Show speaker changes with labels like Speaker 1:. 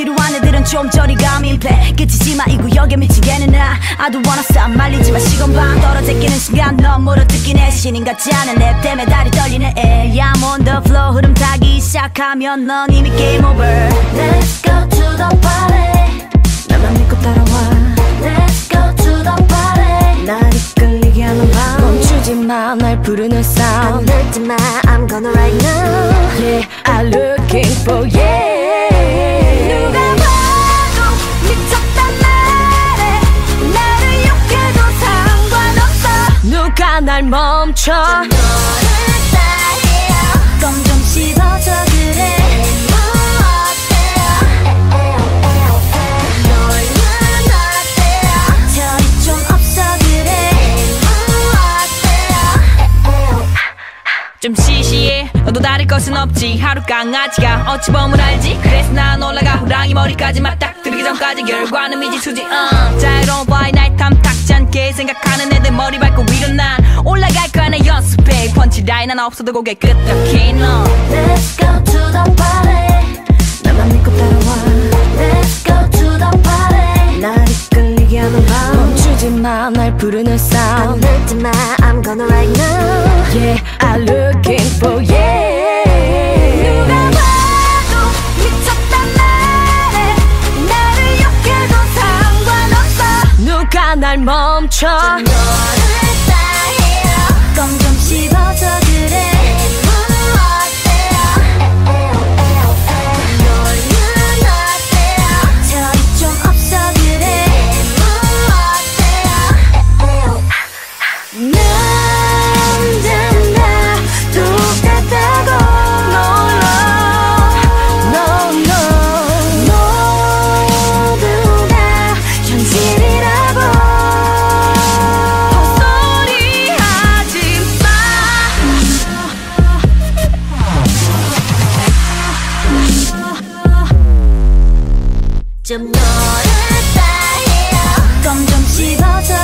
Speaker 1: 지루한 애들은 좀 저리 가 민폐 끝이지마 이 구역에 미치겠는 나 I don't wanna stop 말리지마 시간 반 떨어져 끼는 순간 너무로 듣긴 해 신인 같지 않은 랩 때문에 다리 떨리네 애 I'm on the floor 흐름 타기 시작하면 넌 이미 game over
Speaker 2: Let's go to the party
Speaker 1: 나만 믿고 따라와
Speaker 2: Let's go to the party
Speaker 1: 날 이끌리게 하는 밤
Speaker 3: 멈추지마 날 부르는
Speaker 2: 안
Speaker 3: sound
Speaker 2: 늦지마 I'm gonna right now
Speaker 3: Yeah I'm looking for yeah 날 멈춰.
Speaker 1: 껌좀 씹어줘 그래 좀
Speaker 3: 시시해. 너도 다를 것은 없지. 하루 강아지가 어찌 보면 알지? 그래서 난 올라가 호랑이 머리까지 맞닥뜨리기 전까지 결과는 미지수지 uh. 자유로운 vibe 날 탐탁지 않게 생각하는 애들 머리 밟고 위로 난 눈치 다이난 없어도 고개 끄덕이 너
Speaker 2: Let's go to the party
Speaker 1: 나만 믿고 따라와
Speaker 2: Let's go to the party
Speaker 1: 날 이끌리게 하는 밤
Speaker 3: 멈추지 마날 부르는 sound 안
Speaker 2: 늦지 마 I'm gonna right now
Speaker 3: Yeah I'm looking for you 날 멈춰 좀 놀았다 해요 껌좀 씹어서